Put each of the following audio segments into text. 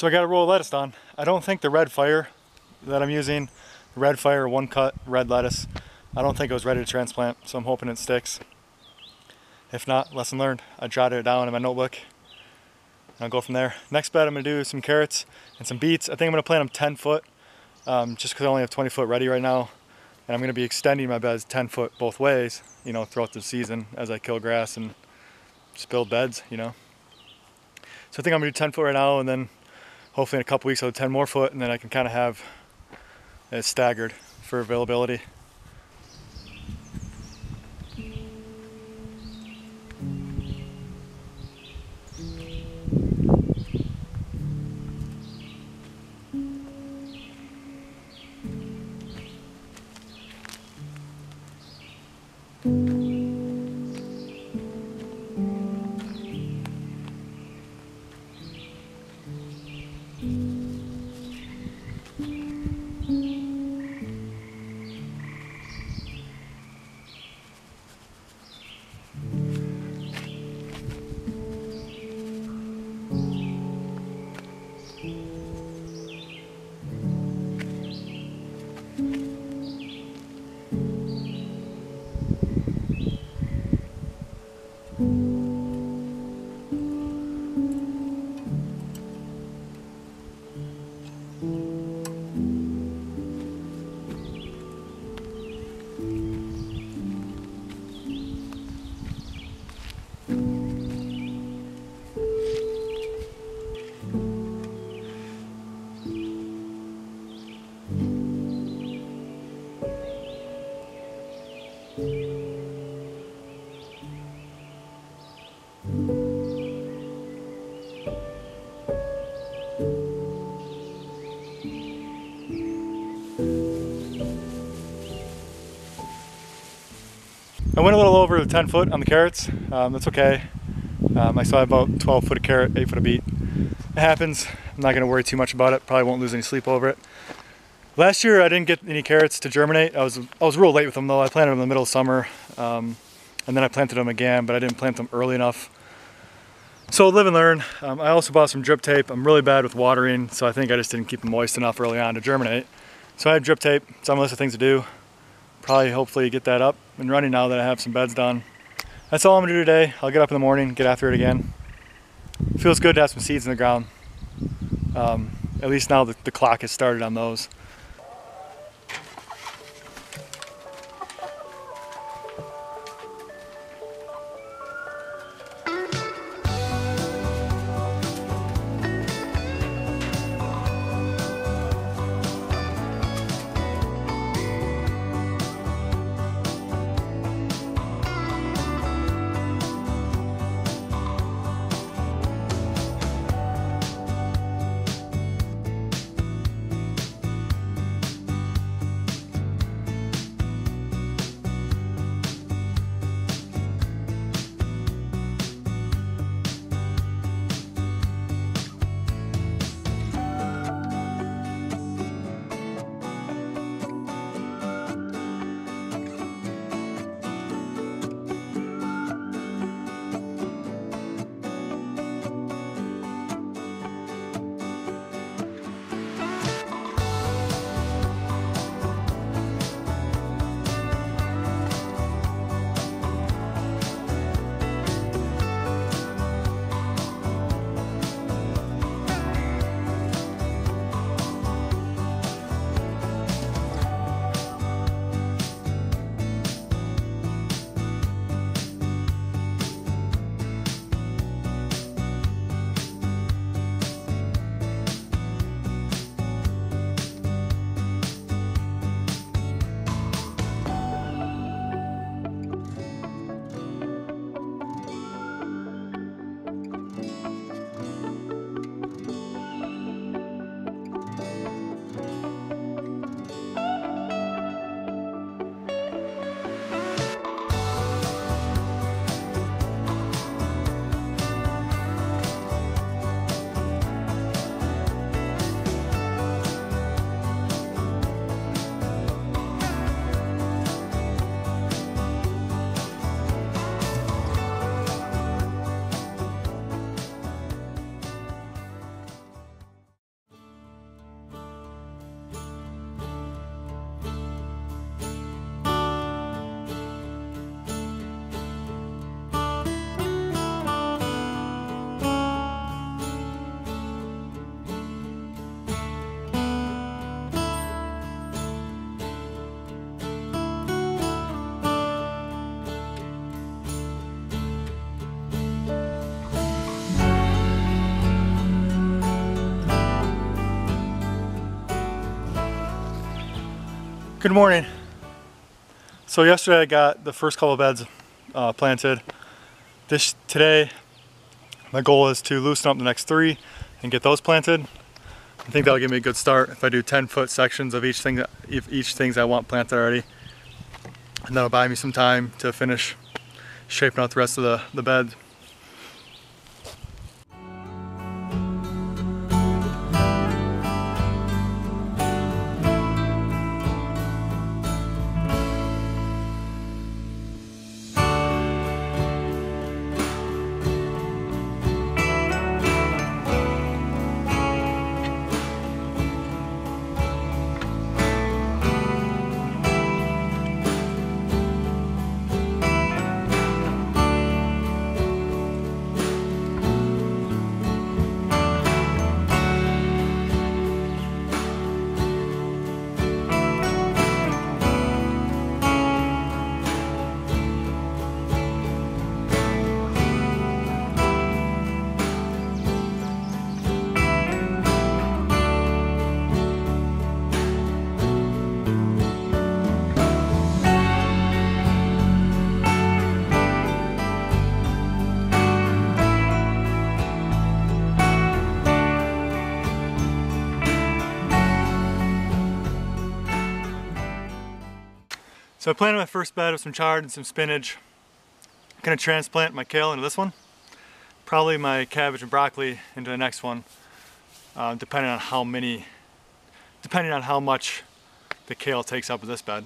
So I got a roll of lettuce on. I don't think the red fire that I'm using, red fire one cut red lettuce, I don't think it was ready to transplant, so I'm hoping it sticks. If not, lesson learned. I jotted it down in my notebook. And I'll go from there. Next bed I'm gonna do some carrots and some beets. I think I'm gonna plant them 10 foot, um, just because I only have 20 foot ready right now. And I'm gonna be extending my beds 10 foot both ways, you know, throughout the season as I kill grass and just build beds, you know. So I think I'm gonna do 10 foot right now and then hopefully in a couple weeks I'll have 10 more foot and then I can kind of have it staggered for availability. I went a little over the 10 foot on the carrots. Um, that's okay. Um, I saw about 12 foot of carrot, 8 foot of beet. It happens. I'm not going to worry too much about it. Probably won't lose any sleep over it. Last year I didn't get any carrots to germinate. I was I was real late with them though. I planted them in the middle of summer, um, and then I planted them again, but I didn't plant them early enough. So live and learn. Um, I also bought some drip tape. I'm really bad with watering, so I think I just didn't keep them moist enough early on to germinate. So I had drip tape. It's on my list of things to do. Probably hopefully get that up and running now that I have some beds done. That's all I'm gonna do today. I'll get up in the morning, get after it again. Feels good to have some seeds in the ground. Um, at least now that the clock has started on those. Good morning. So yesterday I got the first couple beds uh, planted. This today, my goal is to loosen up the next three and get those planted. I think that'll give me a good start if I do 10 foot sections of each thing that each things I want planted already. And that'll buy me some time to finish shaping out the rest of the, the bed. So I planted my first bed with some chard and some spinach. I'm gonna transplant my kale into this one. Probably my cabbage and broccoli into the next one, uh, depending on how many, depending on how much the kale takes up of this bed.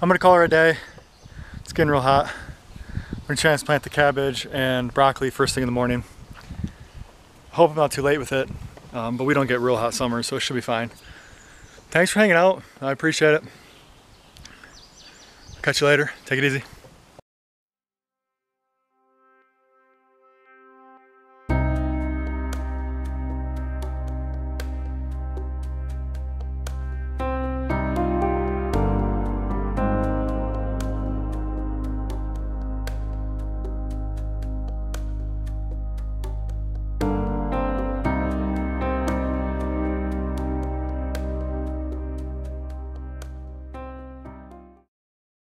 I'm gonna call her a day. It's getting real hot. I'm gonna transplant the cabbage and broccoli first thing in the morning. Hope I'm not too late with it, um, but we don't get real hot summers, so it should be fine. Thanks for hanging out. I appreciate it. Catch you later. Take it easy.